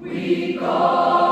We go.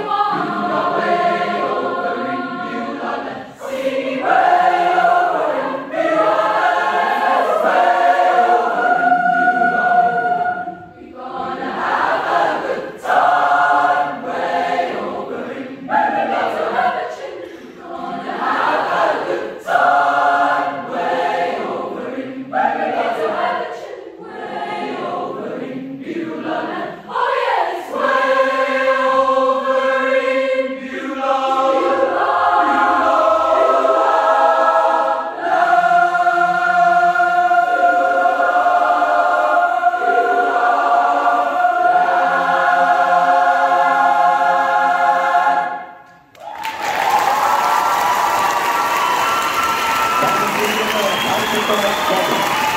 Oh, Muito obrigado.